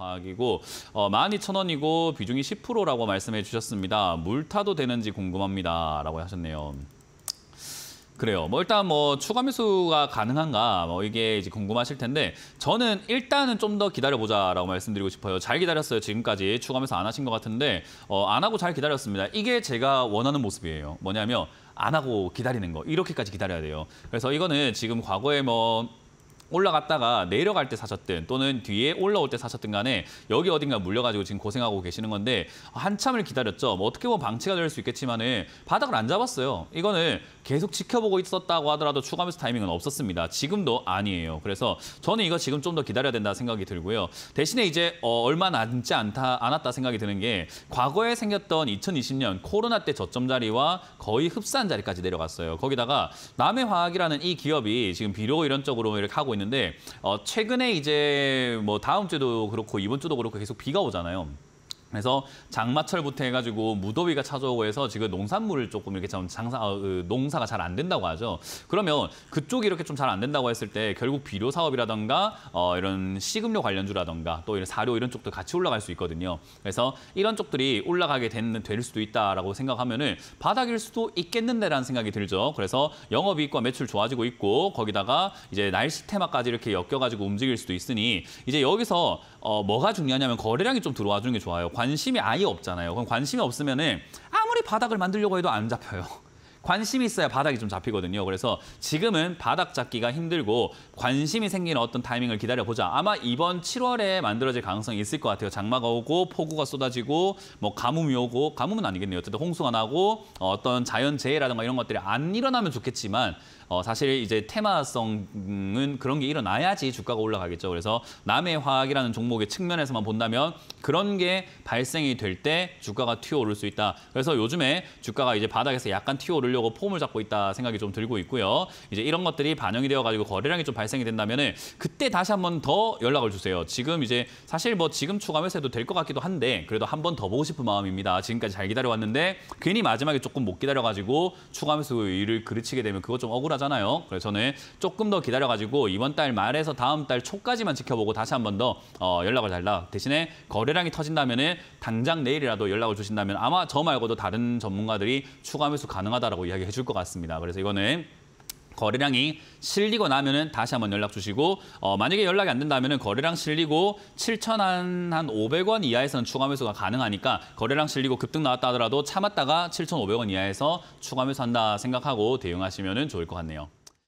화학이고 어, 12,000원이고 비중이 10%라고 말씀해 주셨습니다. 물 타도 되는지 궁금합니다 라고 하셨네요. 그래요. 뭐 일단 뭐 추가 매수가 가능한가 뭐 이게 이제 궁금하실 텐데 저는 일단은 좀 더 기다려보자라고 말씀드리고 싶어요. 잘 기다렸어요. 지금까지 추가 매수 안 하신 것 같은데 어, 안 하고 잘 기다렸습니다. 이게 제가 원하는 모습이에요. 뭐냐면 안 하고 기다리는 거 이렇게까지 기다려야 돼요. 그래서 이거는 지금 과거에 뭐 올라갔다가 내려갈 때 사셨든 또는 뒤에 올라올 때 사셨든 간에 여기 어딘가 물려가지고 지금 고생하고 계시는 건데 한참을 기다렸죠. 뭐 어떻게 보면 방치가 될 수 있겠지만은 바닥을 안 잡았어요. 이거는 계속 지켜보고 있었다고 하더라도 추가 매수 타이밍은 없었습니다. 지금도 아니에요. 그래서 저는 이거 지금 좀 더 기다려야 된다 생각이 들고요. 대신에 이제 어, 얼마 남지 않다, 않았다 생각이 드는 게 과거에 생겼던 2020년 코로나 때 저점 자리와 거의 흡사한 자리까지 내려갔어요. 거기다가 남해화학이라는 이 기업이 지금 비료 이런 쪽으로 이렇게 하고 있는 데 어, 최근에 이제 뭐 다음 주도 그렇고 이번 주도 그렇고 계속 비가 오잖아요. 그래서 장마철부터 해가지고 무더위가 찾아오고 해서 지금 농산물을 조금 이렇게 좀 장사 어, 그 농사가 잘 안 된다고 하죠. 그러면 그쪽이 이렇게 좀 잘 안 된다고 했을 때 결국 비료 사업이라던가 어, 이런 식음료 관련주라던가 또 이런 사료 이런 쪽도 같이 올라갈 수 있거든요. 그래서 이런 쪽들이 올라가게 된, 될 수도 있다라고 생각하면은 바닥일 수도 있겠는데라는 생각이 들죠. 그래서 영업이익과 매출 좋아지고 있고 거기다가 이제 날씨 테마까지 이렇게 엮여가지고 움직일 수도 있으니 이제 여기서 어, 뭐가 중요하냐면 거래량이 좀 들어와 주는 게 좋아요. 관심이 아예 없잖아요. 그럼 관심이 없으면은 아무리 바닥을 만들려고 해도 안 잡혀요. 관심이 있어야 바닥이 좀 잡히거든요. 그래서 지금은 바닥 잡기가 힘들고 관심이 생기는 어떤 타이밍을 기다려보자. 아마 이번 7월에 만들어질 가능성이 있을 것 같아요. 장마가 오고 폭우가 쏟아지고 뭐 가뭄이 오고 가뭄은 아니겠네요. 어쨌든 홍수가 나고 어떤 자연재해라든가 이런 것들이 안 일어나면 좋겠지만 어, 사실 이제 테마성은 그런 게 일어나야지 주가가 올라가겠죠. 그래서 남해 화학이라는 종목의 측면에서만 본다면 그런 게 발생이 될 때 주가가 튀어오를 수 있다. 그래서 요즘에 주가가 이제 바닥에서 약간 튀어오 르려고 폼을 잡고 있다 생각이 좀 들고 있고요. 이제 이런 것들이 반영이 되어가지고 거래량이 좀 발생이 된다면은 그때 다시 한 번 더 연락을 주세요. 지금 이제 사실 뭐 지금 추가 매수해도 될 것 같기도 한데 그래도 한 번 더 보고 싶은 마음입니다. 지금까지 잘 기다려왔는데 괜히 마지막에 조금 못 기다려가지고 추가 매수 일을 그르치게 되면 그거 좀 억울하잖아요. 그래서 저는 조금 더 기다려가지고 이번 달 말에서 다음 달 초까지만 지켜보고 다시 한 번 더 어, 연락을 달라. 대신에 거래량이 터진다면은 당장 내일이라도 연락을 주신다면 아마 저 말고도 다른 전문가들이 추가 매수 가능하다라고 이야기해 줄 것 같습니다. 그래서 이거는 거래량이 실리고 나면은 다시 한번 연락 주시고 어, 만약에 연락이 안 된다면은 거래량 실리고 7천 한, 한 500원 이하에서는 추가 매수가 가능하니까 거래량 실리고 급등 나왔다 하더라도 참았다가 7,500원 이하에서 추가 매수한다 생각하고 대응하시면은 좋을 것 같네요.